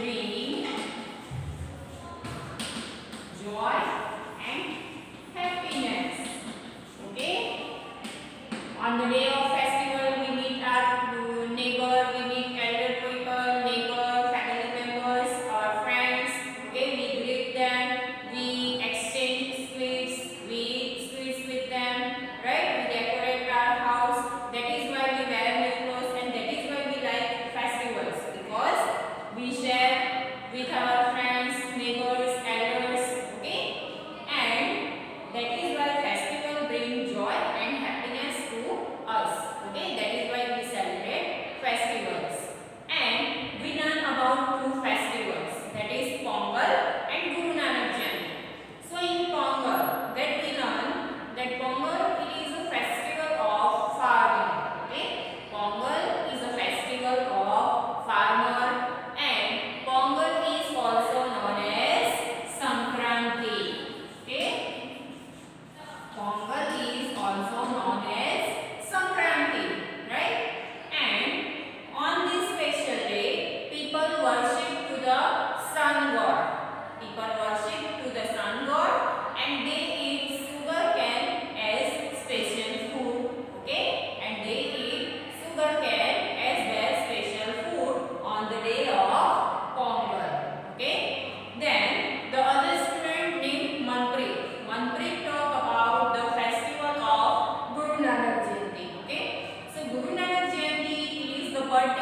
bring word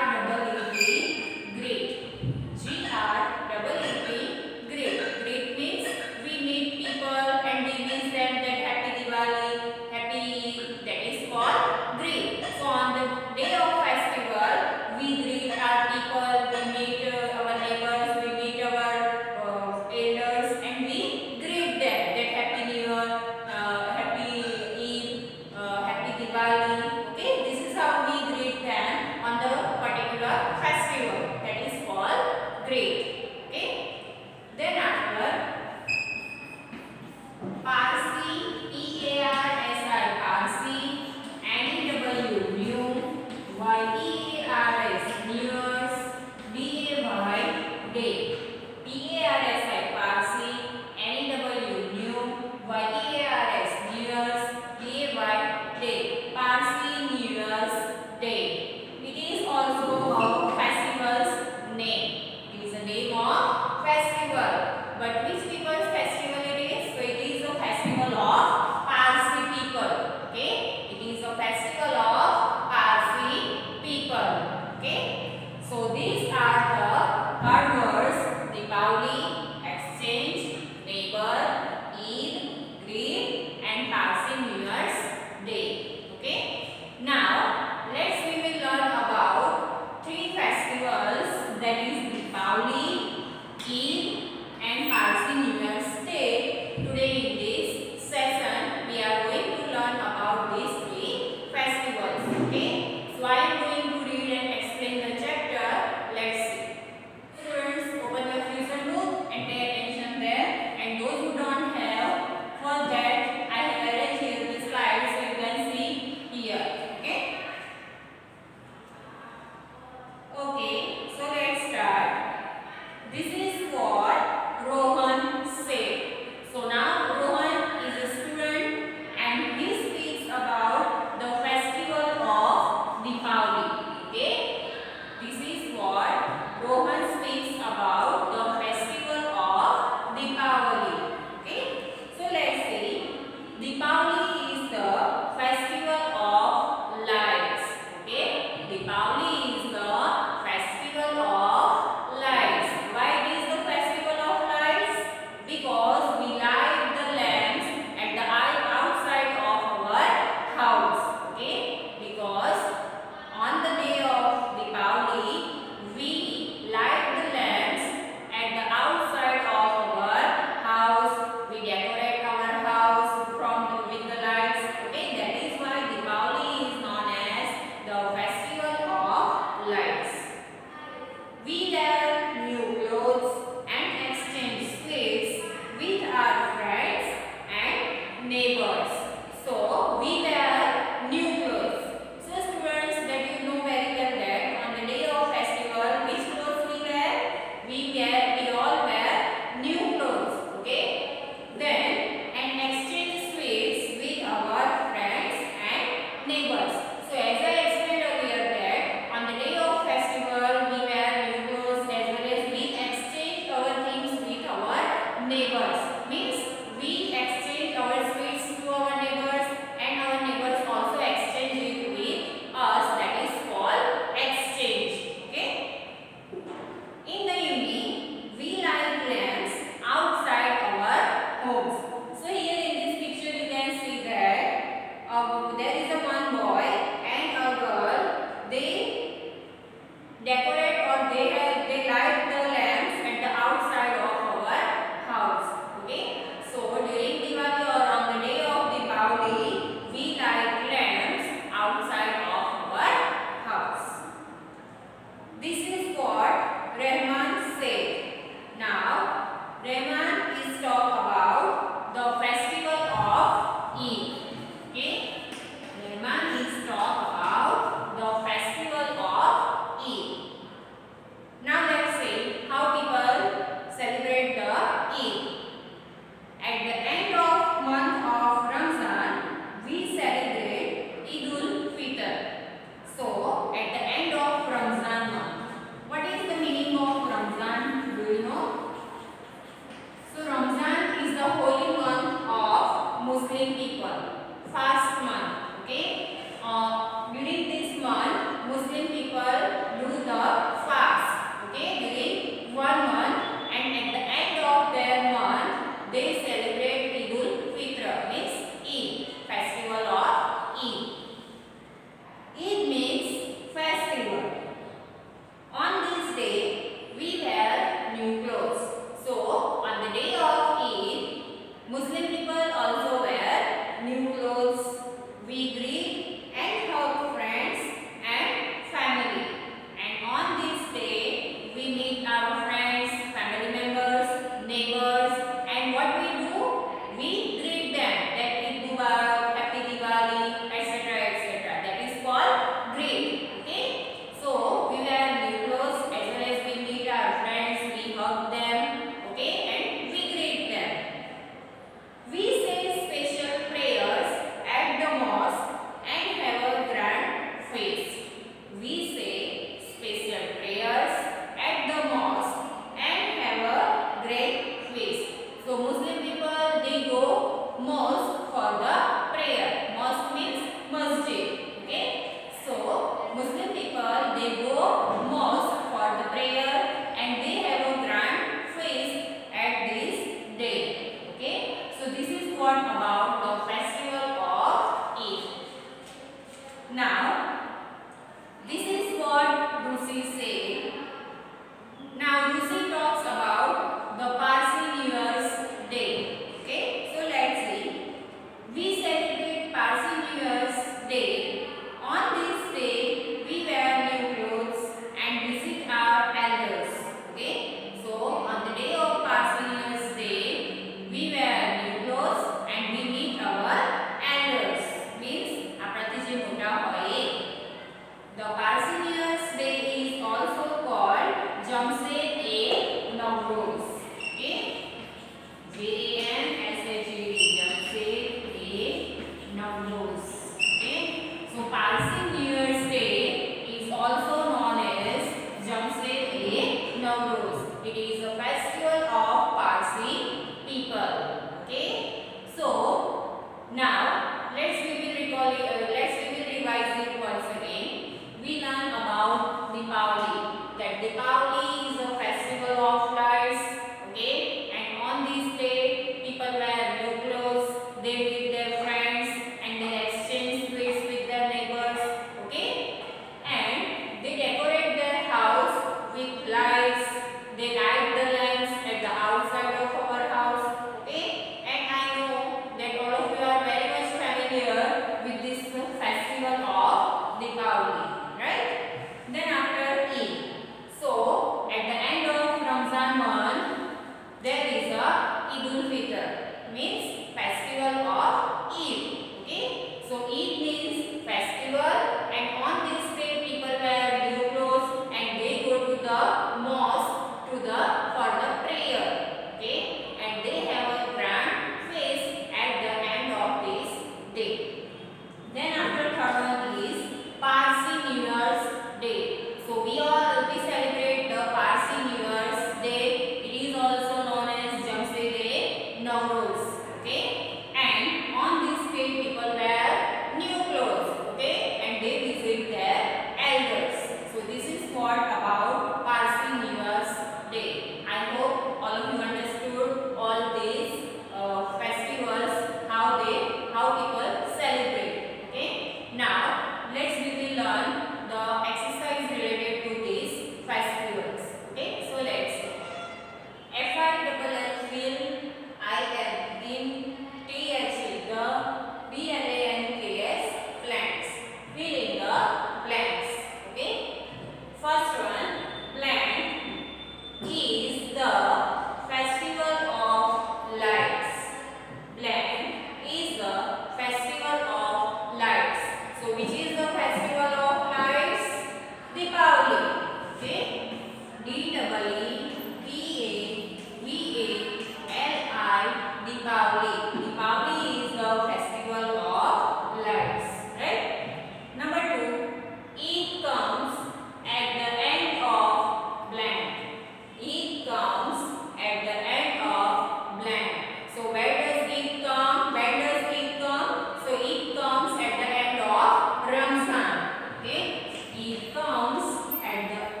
It comes at the